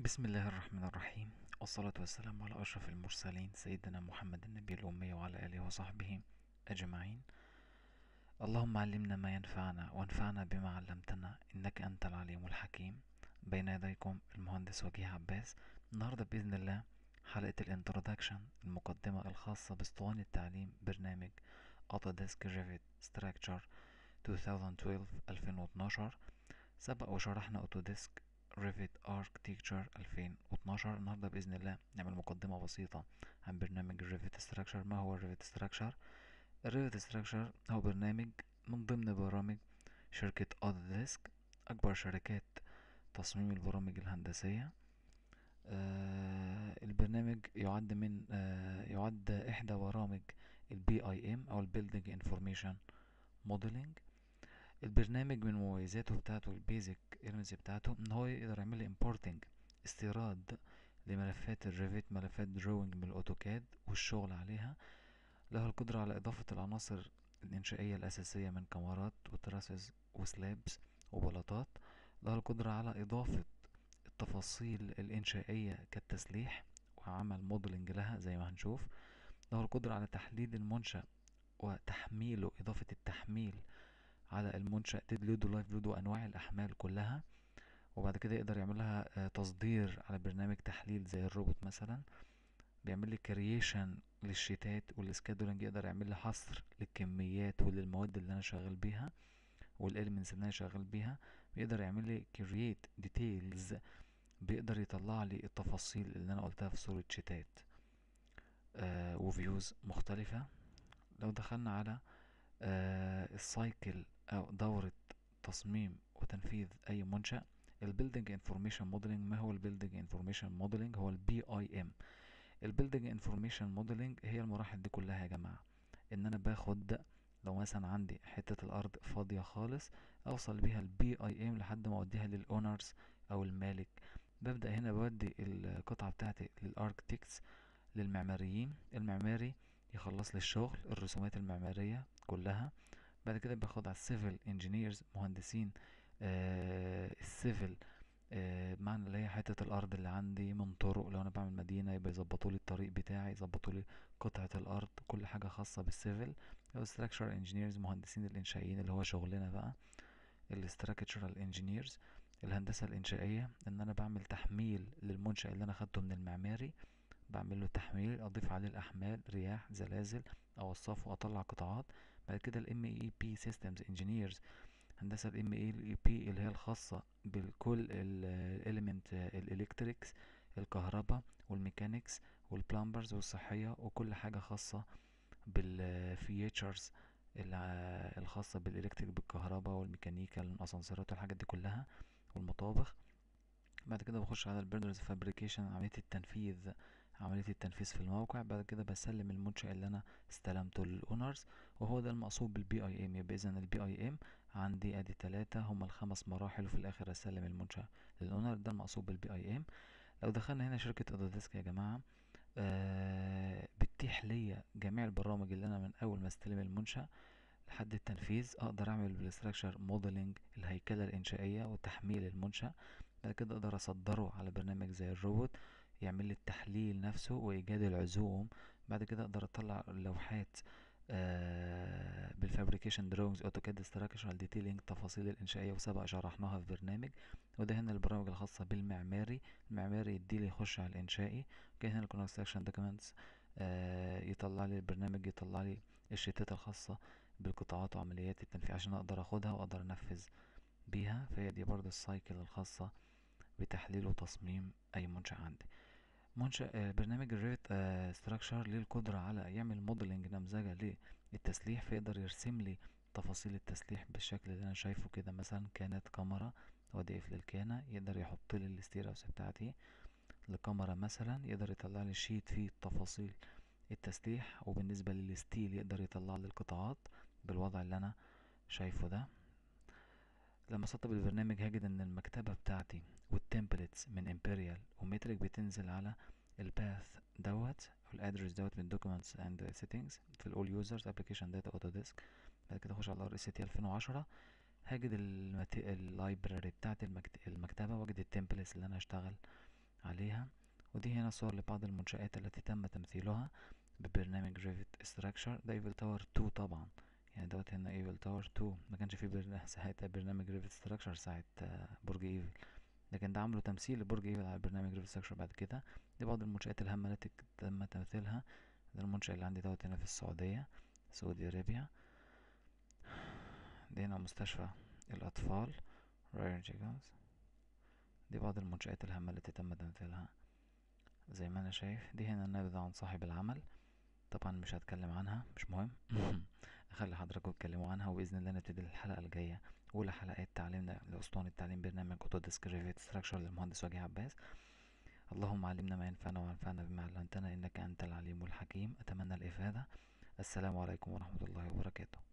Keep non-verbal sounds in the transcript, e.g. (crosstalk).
بسم الله الرحمن الرحيم. والصلاة والسلام على أشرف المرسلين سيدنا محمد النبي الأمي وعلى آله وصحبه أجمعين. اللهم علمنا ما ينفعنا وانفعنا بما علمتنا إنك أنت العليم الحكيم. بين يديكم المهندس وجيه عباس. النهاردة بإذن الله حلقة الانترودكشن المقدمة الخاصة بأسطوانة تعليم برنامج Autodesk Revit Structure 2012-2012 سبق وشرحنا Autodesk Revit Architecture 2012 النهاردة بإذن الله نعمل مقدمة بسيطة عن برنامج Revit Structure. ما هو Revit Structure Revit Structure هو برنامج من ضمن برامج شركة Autodesk أكبر شركات تصميم البرامج الهندسية. آه البرنامج يعد من آه يعد إحدى برامج ال BIM أو ال Building Information Modeling. البرنامج من مميزاته بتاعته ال basic elements بتاعته إن هو يقدر يعمل لي importing استيراد لملفات الريفيت ملفات drawing من الأوتوكاد والشغل عليها. له القدرة على إضافة العناصر الإنشائية الأساسية من كمرات و trusses و slabs وبلاطات. له القدرة على إضافة التفاصيل الإنشائية كالتسليح وعمل modeling لها زي ما هنشوف. له القدرة على تحديد المنشأ وتحميله إضافة التحميل على المنشأ dead load و live load وأنواع الأحمال كلها وبعد كده يقدر يعمل لها تصدير على برنامج تحليل زي الروبوت مثلا. بيعمل لي creation لل sheetات وال scheduling يقدر يعمل لي حصر للكميات وللمواد اللي أنا شغال بيها وال elements اللي أنا شغال بيها. بيقدر يعمل لي create details بيقدر يطلع لي التفاصيل اللي أنا قلتها في صورة sheetات آه و views مختلفة. لو دخلنا على آه ال cycle أو دورة تصميم وتنفيذ أي منشأ ال building information modeling ما هو ال building information modeling هو ال BIM ال building information modeling هي المراحل دي كلها يا جماعة. إن أنا باخد لو مثلا عندي حتة الأرض فاضية خالص أوصل بيها ال BIM لحد ما أوديها لل owners أو المالك. ببدأ هنا بودي القطعة بتاعتي لل architects للمعماريين. المعماري يخلص لي الشغل الرسومات المعمارية كلها. بعد كده باخد على ال civil engineers مهندسين آه ال civil آه بمعنى اللي هي حتة الأرض اللي عندي من طرق لو أنا بعمل مدينة يبقى يظبطوا لي الطريق بتاعي يظبطوا لي قطعة الأرض كل حاجة خاصة بال civil أو structural engineers مهندسين الإنشائيين اللي هو شغلنا بقى structural engineers الهندسة الإنشائية. إن أنا بعمل تحميل للمنشأ اللي أنا خدته من المعماري بعمل له تحميل أضيف عليه الأحمال رياح زلازل أوصفه واطلع قطاعات. بعد كده ال MEP systems engineers هندسة ال MEP اللي هي الخاصة بكل ال element ال electrics الكهرباء وال mechanics وال plumbers والصحية وكل حاجة خاصة بال features الخاصة بال electric بالكهرباء والميكانيكا الاسانسيرات والحاجات دي كلها والمطابخ. بعد كده بخش على البرنرز fabrication عملية التنفيذ عملية التنفيذ في الموقع بعد كده بسلم المنشأ اللي أنا استلمته لل owners وهو ده المقصود بال BIM يبقى اذا ال BIM عندي أدي تلاتة هما الخمس مراحل وفي الآخر أسلم المنشأ لل owner ده المقصود بال BIM لو دخلنا هنا شركة Autodesk يا جماعة آه بتتيح ليا جميع البرامج اللي أنا من أول ما أستلم المنشأ لحد التنفيذ. أقدر أعمل بال structure modeling الهيكلة الإنشائية وتحميل المنشأ. بعد كده أقدر أصدره على برنامج زي الروبوت. يعمل لي التحليل نفسه وإيجاد العزوم. بعد كده أقدر أطلع لوحات آه بال fabrication drawings AutoCAD structural detailing التفاصيل الإنشائية وسبق شرحناها في برنامج. وده هنا البرامج الخاصة بالمعماري. المعماري يديلي يخش على الإنشائي. كده هنا ال construction آه يطلع لي البرنامج يطلع لي ال sheetات الخاصة بالقطاعات وعمليات التنفيذ عشان أقدر آخدها وأقدر أنفذ بيها. فهي دي برضه ال cycle الخاصة بتحليل وتصميم أي منشأ عندي. منشأ برنامج ال Revit Structure ليه القدرة على يعمل modeling نمذجة للتسليح فيقدر يرسم لي تفاصيل التسليح بالشكل اللي أنا شايفه كده. مثلا كانت كمرة وادي اقفل الكانة يقدر يحط لي ال stairs بتاعتي لكاميرا مثلا يقدر يطلع لي sheet فيه تفاصيل التسليح وبالنسبة لل steel يقدر يطلع لي القطاعات بالوضع اللي أنا شايفه ده. لما سطب البرنامج هجد إن المكتبة بتاعتي وال templates من imperial و metric بتنزل على ال path دوت أو ال address دوت من documents and settings في الأول users application data Autodesk بعد كده أخش على RST 2010 هجد ال library بتاعت المكت... المكتبة وأجد ال templates اللي أنا هشتغل عليها. ودي هنا صور لبعض المنشآت التي تم تمثيلها ببرنامج Revit Structure ده Eiffel Tower 2 طبعا. يعني دوت هنا Eiffel Tower 2 ما كانش فيه برنامج ساعتها برنامج Revit Structure ساعة برج إيفل. لكن ده عملوا تمثيل لبرج إيفل على برنامج Revit Structure بعد كده. دي بعض المنشآت الهامة التي تم تمثيلها. ده المنشأ اللي عندي دوت هنا في السعودية Saudi Arabia. دي هنا مستشفى الأطفال رايان جيجونز دي بعض المنشآت الهامة التي تم تمثيلها. زي ما أنا شايف دي هنا النبذة عن صاحب العمل. طبعا مش هتكلم عنها مش مهم. (laughs) اخلي حضراتكم تتكلموا عنها وبإذن الله نبتدي الحلقة الجاية. أولى حلقات تعليمنا لأسطوانة تعليم برنامج Autodesk Revit Structure للمهندس وجيه عباس. اللهم علمنا ما ينفعنا وانفعنا بما علمتنا إنك أنت العليم الحكيم. أتمنى الإفادة. السلام عليكم ورحمة الله وبركاته.